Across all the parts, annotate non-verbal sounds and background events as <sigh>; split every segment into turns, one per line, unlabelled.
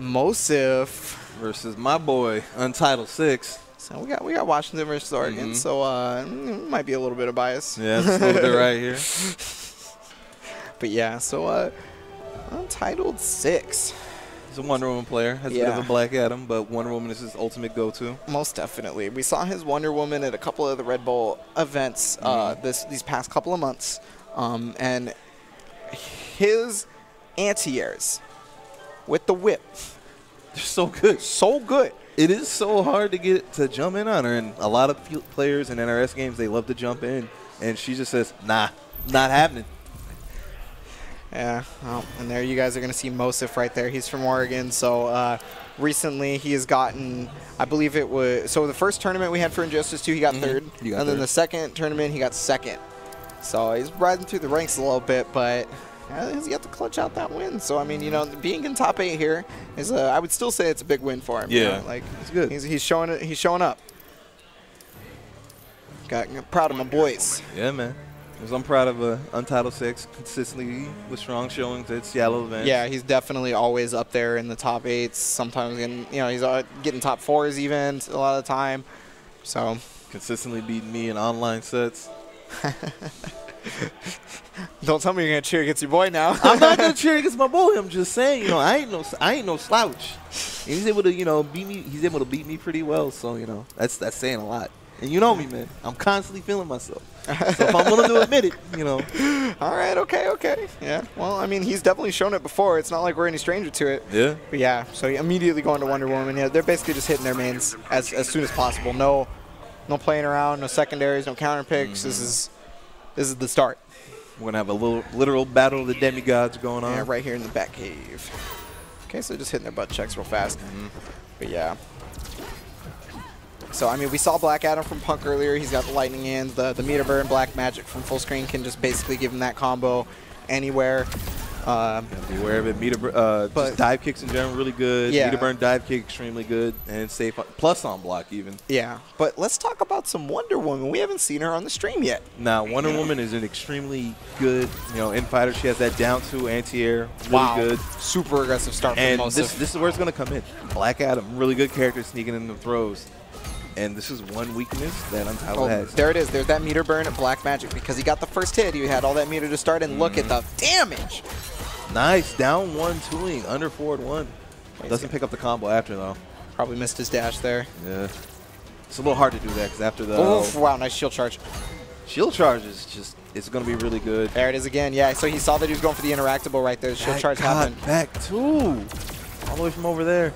Moseph.
versus my boy, Untitled Six.
So we got we got Washington versus Oregon.
Mhm.
So uh, mm, might be a little bit of bias.
Yeah, a little bit right here. <laughs>
But yeah, so uh, Untitled Six.
He's a Wonder Woman player. Has a bit of a Black Adam, but Wonder Woman is his ultimate go-to.
Most definitely. We saw his Wonder Woman at a couple of the Red Bull events uh,
Mm-hmm.
this these past couple of months, um, and his anti-airs with the whip,
They're so good.
so good.
It is so hard to get to jump in on her, and a lot of players in NRS games they love to jump in, and she just says, "Nah, not happening."
Yeah, well, and there you guys are going to see Moseph right there. He's from Oregon, so uh, recently he has gotten, I believe it was, so the first tournament we had for Injustice 2, he got
Mhm.
third,
got
and then the second tournament he got second. So he's riding through the ranks a little bit, but he's yet to clutch out that win. So I mean, you know, being in top eight here is, a, I would still say it's a big win for him. you
Yeah,
know, like
it's good.
He's, he's showing it. He's showing up. Got proud of my boys.
Yeah, man. Because I'm proud of uh, Untitled Six consistently with strong showings at Seattle events.
Yeah, he's definitely always up there in the top eights. Sometimes, getting, you know, he's uh, getting top fours even a lot of the time. So,
consistently beating me in online sets. <laughs> <laughs>
don't tell me you're gonna cheer against your boy now.
I'm not gonna <laughs> cheer against my boy. I'm just saying, you know, I ain't no, I ain't no slouch. And he's able to, you know, beat me. He's able to beat me pretty well. So you know, that's that's saying a lot. And you know me, man. I'm constantly feeling myself. So if I'm willing to admit it, you know, <laughs>
All right, okay, okay. Yeah. Well, I mean, he's definitely shown it before. It's not like we're any stranger to it.
yeah.
But yeah, so immediately going to Wonder Woman. Yeah, they're basically just hitting their mains as, as soon as possible. No, no playing around, no secondaries, no counter picks. This mm-hmm. is this is the start.
We're gonna have a little literal battle of the demigods going on.
Yeah, right here in the Batcave. Okay, so just hitting their butt checks real fast. Mm-hmm. But yeah. So, I mean, we saw Black Adam from Punk earlier. He's got the lightning hands. The, the meter burn Black Magic from full screen can just basically give him that combo anywhere. Um,
Beware of it. Meter, uh,
But-
just dive kicks in general really good.
Yeah.
Meter burn dive kick extremely good and safe. Plus on block even.
yeah, but let's talk about some Wonder Woman. We haven't seen her on the stream yet.
Now Wonder Woman is an extremely good, you know, in fighter. She has that down two anti air, really
wow.
good.
Super aggressive start
And
most
this this is where it's gonna come in. Black Adam, really good character sneaking in the throws. And this is one weakness that Untitled
Oh,
has.
there it is. There's that meter burn at Black Magic because he got the first hit. He had all that meter to start, and look at the mm. damage.
Nice down one twoing under forward one. Doesn't pick up the combo after though.
Probably missed his dash there.
Yeah. It's a little hard to do that because after the
Oof, wow, nice shield charge.
shield charge is just it's gonna be really good.
There it is again. Yeah, so he saw that he was going for the interactable right there. Shield
Back-
charge happened.
Back two. All the way from over there.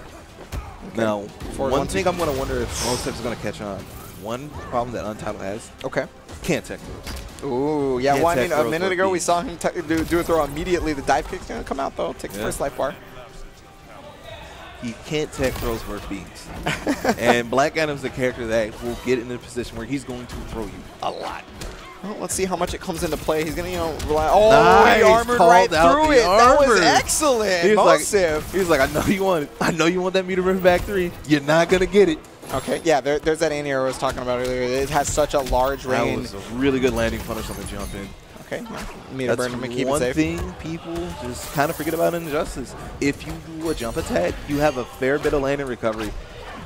Now,
Forward
one thing. I'm going to wonder if Moseph is going to catch on. One problem that Untitled has,
Okay.
can't tech throws.
Ooh, yeah.
Can't
Well, I mean, a minute ago we saw him do, do a throw immediately. The dive kick's gonna come out though. Take the
Yeah.
first life bar.
He can't tech throws versus beats. <laughs> and Black Adam's the character that will get in a position where he's going to throw you a lot.
Well, let's see how much it comes into play. He's gonna, you know, rely. Oh,
Nice.
he armored right through
the
it. That was excellent.
He was like, he was like, I know you want it. I know you want that meter run back three. You're not going to get it.
Okay, yeah. There, there's that anti-air I was talking about earlier. It has such a large range.
That was a really good landing punish on the jump in.
Okay, meter burn to keep it
one
safe.
thing people just kind of forget about in Injustice. If you do a jump attack, you have a fair bit of landing recovery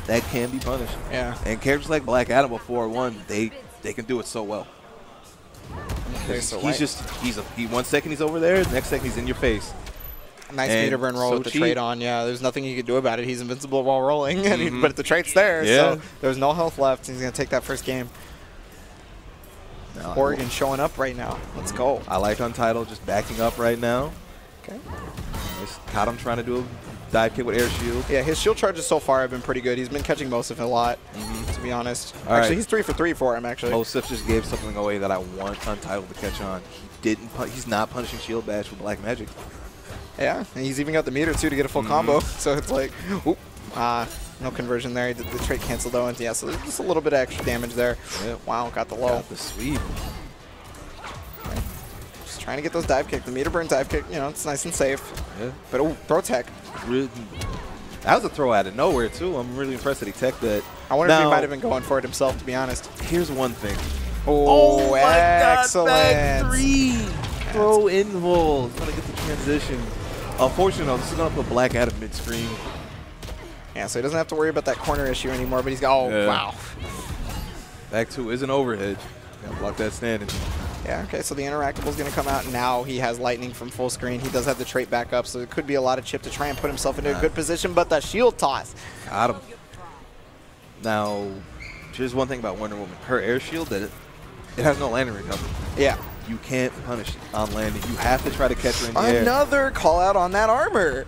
that can be punished.
Yeah.
And characters like Black Adam before one, they they can do it so well. He's,
right.
just he's a, he one second he's over there, the next second he's in your face.
Nice
And
meter burn roll
so
with the
cheap.
trade on. Yeah, there's nothing you can do about it. He's invincible while rolling, <laughs> and he,
Mhm.
but the trade's there.
Yeah.
So there's no health left. He's gonna take that first game.
Now,
Oregon showing up right now. Let's go.
I like Untitled just backing up right now.
Okay.
Nice. Caught him trying to do a dive kick with air shield.
Yeah, his shield charges so far have been pretty good. He's been catching most of it a lot,
Mhm.
to be honest.
All
actually,
right.
he's three for three for him. Actually.
Moseph just gave something away that I want Untitled to catch on. He didn't. He's not punishing shield bash with Black Magic.
Yeah, and he's even got the meter too to get a full
Mhm.
combo. <laughs> So it's like, oop, ah, no conversion there. The, the trait canceled though, and yeah, so there's just a little bit of extra damage there.
Yeah.
Wow, got the low.
Got the sweep.
Just trying to get those dive kick. The meter burn dive kick, you know, it's nice and safe.
Yeah.
But oh, throw tech.
Really, that was a throw out of nowhere too. I'm really impressed that he tech that.
I wonder if he might have been going for it himself, to be honest.
Here's one thing.
Oh, oh excellent.
back three. Throw invul. It's gonna get the transition. Unfortunately, though, this is gonna put Black Adam mid screen.
Yeah, so he doesn't have to worry about that corner issue anymore, but he's got, oh,
Yeah.
wow.
Back two is an overhead. Gotta block that standing.
Yeah, okay, so the interactable is going to come out. Now he has lightning from full screen. He does have the trait back up, so it could be a lot of chip to try and put himself into a good position, but the shield toss.
Got him. Now, here's one thing about Wonder Woman. Her air shield, that it, it has no landing recovery.
Yeah.
You can't punish on landing. You have to try to catch her in the air.
Another call out on that armor.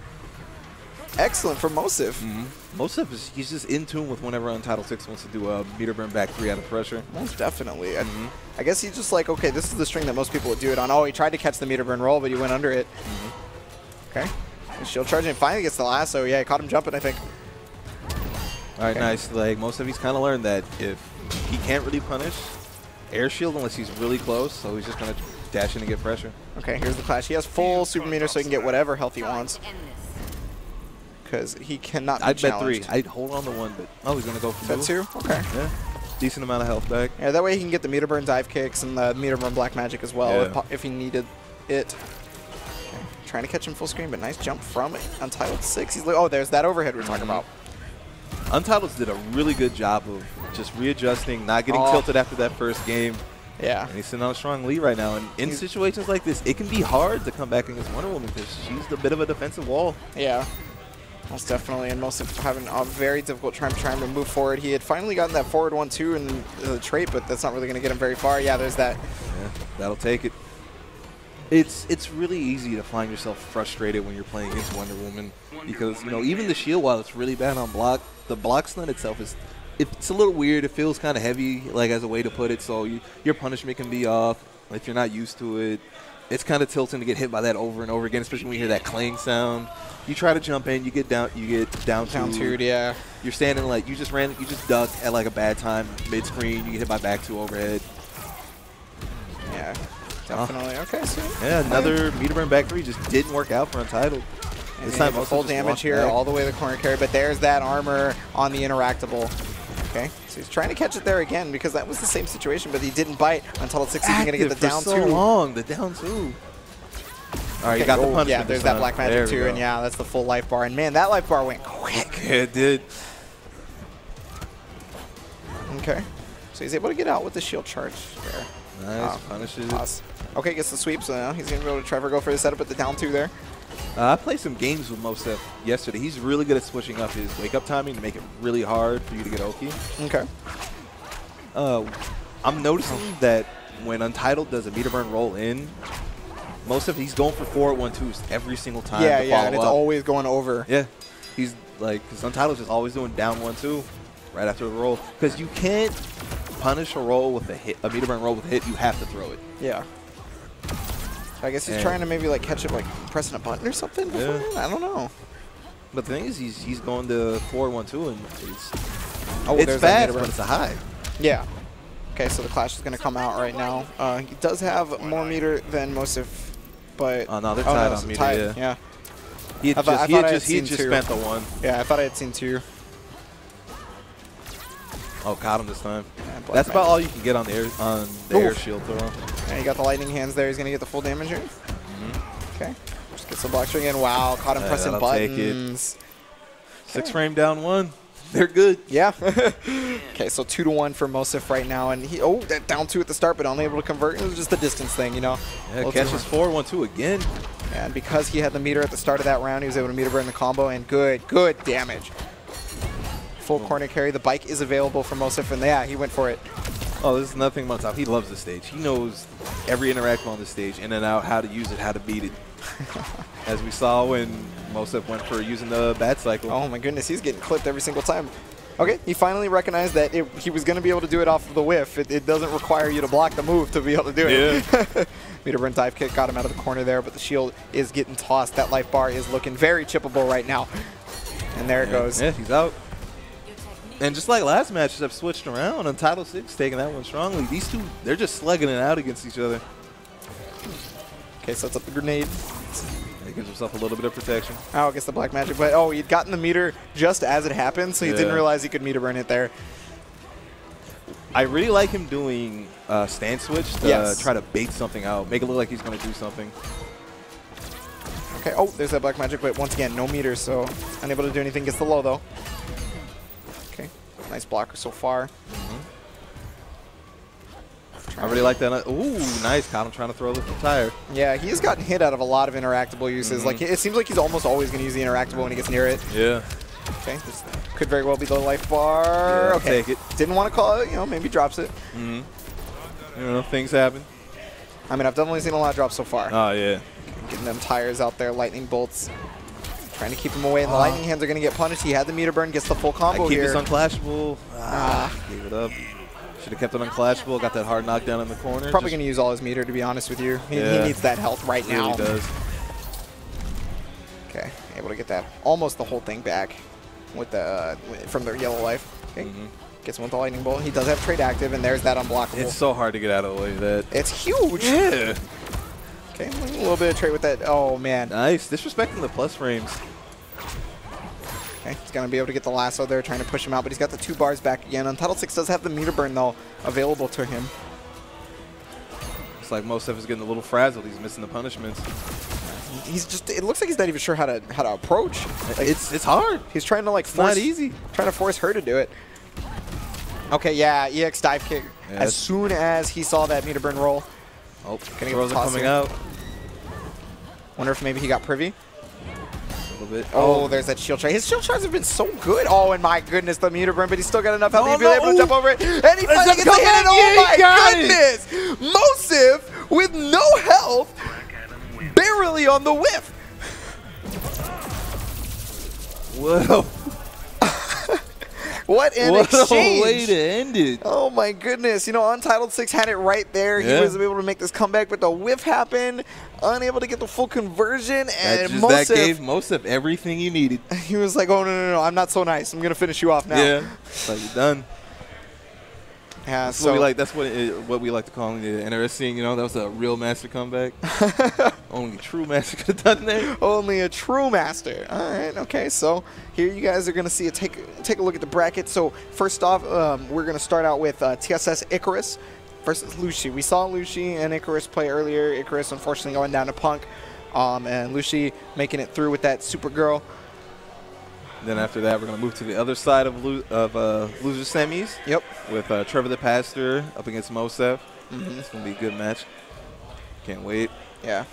Excellent for Moseph.
Mm-hmm. Most of us, he's just in tune with whenever Untitled 6 wants to do a meter burn back three out of pressure.
Most definitely. I,
Mhm.
I guess he's just like, okay, this is the string that most people would do it on. Oh, he tried to catch the meter burn roll, but he went under it. Okay. And shield charging finally gets the lasso. Yeah, he caught him jumping, I think.
All right,
Okay.
nice. Like, Moseph he's kind of learned that if he can't really punish air shield unless he's really close, so he's just going to dash in and get pressure.
Okay, here's the clash. He has full super meter, so he can get whatever health he wants. Because he cannot be
I'd bet three. I'd hold on to one, but oh, he's going to go for
Bet two? Okay.
Yeah. Decent amount of health back.
Yeah, that way he can get the meter burn dive kicks and the meter burn black magic as well
Yeah.
if, if he needed it. Okay, Trying to catch him full screen, but nice jump from. Untitled 6. He's like, oh, there's that overhead we're talking
Mhm.
about.
Untitles did a really good job of just readjusting, not getting
Oh.
tilted after that first game.
Yeah.
And he's sitting on a strong lead right now. And in
He's-
situations like this, it can be hard to come back against Wonder Woman because she's a bit of a defensive wall.
Yeah. Most definitely, and Moseph having a very difficult time trying to move forward. He had finally gotten that forward one two in the trait, but that's not really going to get him very far. Yeah, there's that.
Yeah, that'll take it. It's it's really easy to find yourself frustrated when you're playing against Wonder Woman because you know even the shield while it's really bad on block, the block stun itself is it's a little weird. It feels kind of heavy, like as a way to put it. So you, your punishment can be off if you're not used to it. It's kind of tilting to get hit by that over and over again, especially when you hear that clang sound. You try to jump in, you get down, you get down to
Down two, yeah.
You're standing like you just ran, you just duck at like a bad time mid screen. You get hit by back two overhead.
Yeah, definitely. Okay, so
Yeah, another meter burn back three just didn't work out for Untitled.
And
This time
full damage here,
back.
all the way to the corner carry, but there's that armor on the interactable. Okay, so he's trying to catch it there again because that was the same situation, but he didn't bite until it's 16. He's going to get the down
so
two.
long, the down two. All right, you
Okay,
got the
oh. Yeah, there's that black magic too,
go.
and yeah, that's the full life bar. And man, that life bar went quick. <laughs>
It did.
Okay, so he's able to get out with the shield charge there.
Nice,
Oh,
punishes.
Toss. Okay, gets the sweep, so now he's going to be able to try to go for the setup at the down two there.
Uh, I played some games with Moseph yesterday. He's really good at switching up his wake up timing to make it really hard for you to get Oki.
Okay.
Uh, I'm noticing that when Untitled does a meter burn roll in, Moseph he's going for four one twos every single time.
yeah, yeah, and it's
up.
always going over.
Yeah, he's like because Untitled's just always doing down one two right after the roll because you can't punish a roll with a hit, a meter burn roll with a hit. You have to throw it.
Yeah. I guess he's
And-
trying to maybe like catch it like pressing a button or something.
Yeah.
I don't know.
But the thing is, he's he's going to four one two and it's
Oh,
it's fast, but it's a high.
Yeah. Okay, so the clash is going to come out right now. Uh, he does have more meter than Moseph, but
Oh, no, they're
oh,
tied
no,
on meter,
tied,
yeah.
yeah.
He had
I
just he had just, he just spent the one.
Yeah, I thought I had seen two.
Oh, caught him this time.
Yeah,
That's about all you can get on the air on the air shield throw.
And he got the lightning hands there. He's going to get the full damage here. Mm-hmm. Okay. Just gets the block string in. Wow, caught him
Yeah,
pressing
that'll take it.
buttons.
Six frame down one. They're good.
Yeah. <laughs> <laughs> okay, so two to one for Moseph right now, and he oh that down two at the start, but unable to convert. It was just the distance thing, you know.
Yeah, catches four one two again.
And because he had the meter at the start of that round, he was able to meter burn the combo, and good, good damage. Full corner carry. The bike is available for Moseph, and yeah, he went for it.
Oh, this is nothing but top. He loves the stage. He knows every interaction on the stage, in and out, how to use it, how to beat it. <laughs> As we saw when Moseph went for using the bat cycle.
Oh my goodness, he's getting clipped every single time. Okay, he finally recognized that it, he was going to be able to do it off of the whiff. It, it doesn't require you to block the move to be able to do it. <laughs> Meter burn dive kick got him out of the corner there, but the shield is getting tossed. That life bar is looking very chippable right now. And there it goes.
Yeah, he's out. And just like last matches, I've switched around Untitled Six, taking that one strongly. These two, they're just slugging it out against each other.
Okay, sets up the grenade.
He gives himself a little bit of protection.
Oh, gets the black magic. But oh, he'd gotten the meter just as it happened, so he didn't realize he could meter burn it there.
I really like him doing uh, stand switch to
Yes.
try to bait something out, make it look like he's going to do something.
Okay, oh, there's that black magic, but once again, no meter, so unable to do anything. Gets the low, though. Nice blocker so far.
I really like that. Ooh, nice. Him trying to throw the tire.
Yeah, he's gotten hit out of a lot of interactable uses. Like, it seems like he's almost always going to use the interactable when he gets near it.
Yeah.
Okay, this could very well be the life bar.
Yeah,
okay,
take it.
didn't want to call it, you know, maybe drops it. Mm -hmm.
You know, things happen.
I mean, I've definitely seen a lot of drops so far.
Oh, yeah.
Getting them tires out there, lightning bolts. Trying to keep him away, and the lightning hands are going to get punished. He had the meter burn, gets the full
I
combo
keep
here.
this unclashable. Ah, gave it up. Should have kept it unclashable. Got that hard knockdown in the corner.
Probably going to use all his meter, to be honest with you. He, he needs that health right
really
now.
does.
Okay, able to get that almost the whole thing back with the uh, from their yellow life. Okay,
Mhm.
gets one with the lightning bolt. He does have trade active, and there's that unblockable.
It's so hard to get out of the way of that.
It's huge.
Yeah.
Okay, a little bit of trade with that. Oh man.
Nice. Disrespecting the plus frames.
Okay, he's gonna be able to get the lasso there, trying to push him out, but he's got the two bars back again. Untitled Six does have the meter burn though available to him.
It's like Moseph is getting a little frazzled. He's missing the punishments.
He's just. It looks like he's not even sure how to how to approach. Like,
it's it's hard.
he's trying to like
It's
force.
not easy.
Trying to force her to do it. Okay, yeah, EX dive kick.
Yeah,
as soon as he saw that meter burn roll,
Oh, throws
tossed
coming
in.
out
wonder if maybe he got privy.
A bit.
Oh, oh, there's that shield charge. His shield charges have been so good. Oh, and my goodness, the meter burn, but he's still got enough health
Oh,
to be
no.
able to jump over it. And he finally gets the hit. And oh my
it.
goodness, Moseph with no health, barely on the whiff.
Whoa.
What an <laughs>
what
exchange!
a way to end it.
Oh my goodness. You know, Untitled 6 had it right there. He was able to make this comeback, but the whiff happened. Unable to get the full conversion.
That,
And
just, that
Moseph,
gave Moseph everything you needed. <laughs>
he was like, oh, no, no, no, I'm not so nice. I'm going to finish you off now.
Yeah. Like you're done.
Yeah,
That's
so
what we like. That's what it, what we like to call it. Interesting. You know, that was a real master comeback. <laughs> Only true master could have done that.
only a true master. All right, okay. So here you guys are going to see a take take a look at the bracket. So first off, um, we're going to start out with uh, TSS Icarus versus LUEshi. We saw LUEshi and Icarus play earlier. Icarus unfortunately going down to Punk, um, and LUEshi making it through with that Supergirl.
Then after that, we're gonna move to the other side of lo- of uh, loser semis
Yep.
with uh, Trevar the Pastor up against Moseph.
Mhm.
It's gonna be a good match. Can't wait.
Yeah.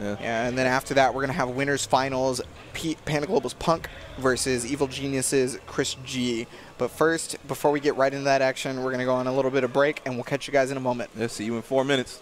Yeah.
Yeah, and then after that, we're gonna have winners finals: Pete Panda Punk versus Evil Geniuses Chris G. But first, before we get right into that action, we're gonna go on a little bit of break, and we'll catch you guys in a moment.
Yeah. See you in four minutes.